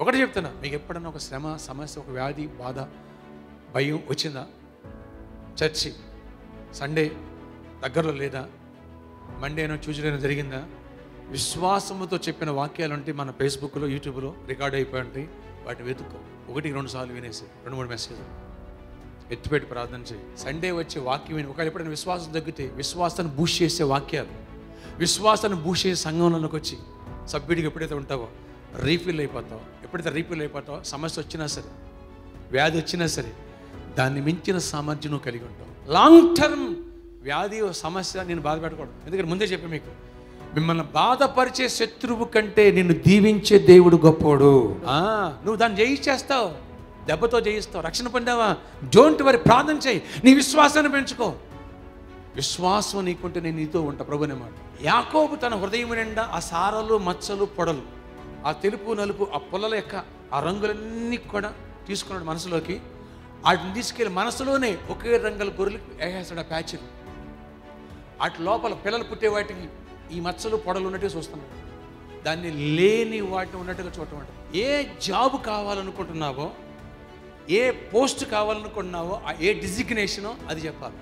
ఒకటి చెప్తున్నా మీకు ఎప్పుడన్నా ఒక శ్రమ సమస్య ఒక వ్యాధి బాధ భయం వచ్చిందా? చర్చి సండే దగ్గరలో లేదా? మండేనో ట్యూస్డేనో జరిగిందా? విశ్వాసముతో చెప్పిన వాక్యాలు ఉంటే మన ఫేస్బుక్లో యూట్యూబ్లో రికార్డ్ అయిపోయి ఉంటాయి. వాటిని వెతుక్కో. ఒకటికి రెండు సార్లు వినేసి రెండు మూడు మెసేజ్ ఎత్తిపెట్టి ప్రార్థన చేయి. సండే వచ్చే వాక్యం విని ఒకవేళ ఎప్పుడైనా విశ్వాసం తగ్గితే విశ్వాసాన్ని బూష్ చేసే వాక్యాలు. విశ్వాసాన్ని బూష్ చేసే సంఘంలోకి వచ్చి సభ్యుడికి ఎప్పుడైతే ఉంటావో రీఫిల్ అయిపోతావు. ఎప్పుడైతే రీఫిల్ అయిపోతావో సమస్య వచ్చినా సరే వ్యాధి వచ్చినా సరే దాన్ని మించిన సామర్థ్యం నువ్వు కలిగి ఉంటావు. లాంగ్ టర్మ్ వ్యాధి సమస్య నేను బాధపెట్టకూడదు ఎందుకంటే ముందే చెప్పి మీకు మిమ్మల్ని బాధపరిచే శత్రువు కంటే నిన్ను దీవించే దేవుడు గొప్పోడు. నువ్వు దాన్ని జయించేస్తావు. దెబ్బతో జయిస్తావు. రక్షణ పొందావా? జోంటి వారి ప్రార్థన చేయి. నీ విశ్వాసాన్ని పెంచుకో. విశ్వాసం నీకుంటే నేను నీతో ఉంటా. ప్రభునే మాట. యాకోబు తన హృదయం నిండా ఆ సారలు మచ్చలు పొడలు ఆ తెలుపు నలుపు ఆ పొలల యొక్క ఆ రంగులన్నీ కూడా తీసుకున్నాడు మనసులోకి. వాటిని తీసుకెళ్ళి మనసులోనే ఒకే రంగుల గొర్రెలు వేసేస్తాడు ఆ ప్యాచ్లు వాటి లోపల పిల్లలు పుట్టే వాటికి ఈ మచ్చలు పొడలు ఉన్నట్టుగా చూస్తున్నాడు దాన్ని లేని వాటిని ఉన్నట్టుగా చూడటం అంట. ఏ జాబ్ కావాలనుకుంటున్నావో ఏ పోస్ట్ కావాలనుకుంటున్నావో ఆ ఏ డిజిగ్నేషనో అది చెప్పాలి.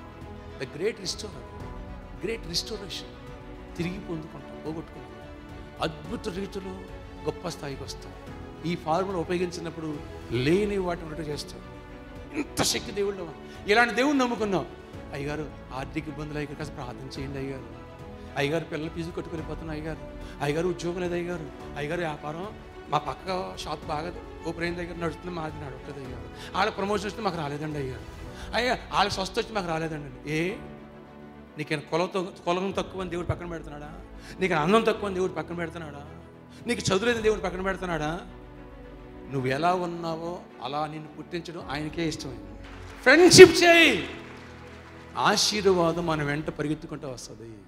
The great restorer great restoration. తిరిగి పొందుకుంటాం పోగొట్టుకుంటాం. అద్భుత రీతిలో గొప్ప స్థాయికి వస్తాం. ఈ ఫార్ములా ఉపయోగించినప్పుడు లేని వాటిని ఉన్నట్టు చేస్తాం. ఇంత శక్తి దేవుళ్ళు ఇలాంటి దేవుడిని నమ్ముకున్నాం. అయ్యగారు ఆర్థిక ఇబ్బందులు అయ్యారు కాస్త ప్రార్థన చేయండి అయ్యగారు. అయ్యగారు పిల్లలు ఫీజు పోతున్నాను అయ్యగారు. అయ్యగారు ఉద్యోగం లేదు అయ్యగారు. అయ్యగారు వ్యాపారం మా పక్క షాప్ బాగా ఓపెన్ అయింది దగ్గర నడుస్తుంది మాది నడవట్లేదు అయ్యారు వాళ్ళ ప్రమోషన్ వస్తే మాకు రాలేదండి అయ్యారు అయ్యా వాళ్ళ స్వస్థ వచ్చి మాకు రాలేదండి ఏ? నీకేం కులతో కులం తక్కువ అని దేవుడు పక్కన పెడుతున్నాడా? నీకు అన్నం తక్కువ అని దేవుడు పక్కన పెడుతున్నాడా? నీకు చదువులేని దేవుడు పక్కన పెడుతున్నాడా? నువ్వు ఎలా ఉన్నావో అలా నిన్ను పుట్టించడం ఆయనకే ఇష్టమైంది. ఫ్రెండ్షిప్ చేయి. ఆశీర్వాదం మన వెంట పరిగెత్తుకుంటూ వస్తుంది.